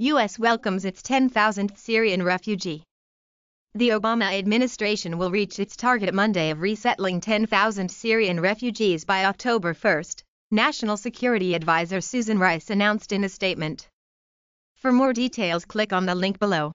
U.S. welcomes its 10,000th Syrian refugee. The Obama administration will reach its target Monday of resettling 10,000 Syrian refugees by October 1, National Security Advisor Susan Rice announced in a statement. For more details click on the link below.